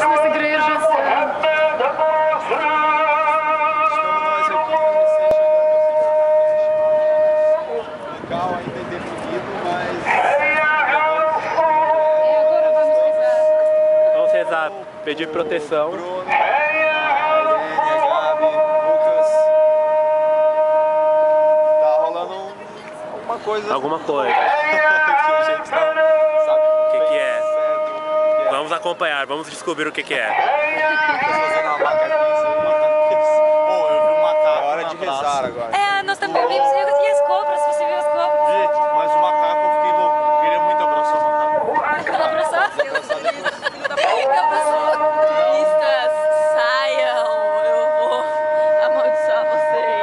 Somos igrejas. Vamos rezar, pedir proteção. Tá rolando alguma coisa. Alguma coisa. vamos acompanhar, vamos descobrir o que, que é. Hora de rezar agora. É, nós também vimos e as compras, você viu as compras. Gente, mas o macaco eu fiquei louco, queria muito abraçar o macaco. Quer abraçar? Eu sou Turistas, saiam, eu vou amaldiçoar vocês.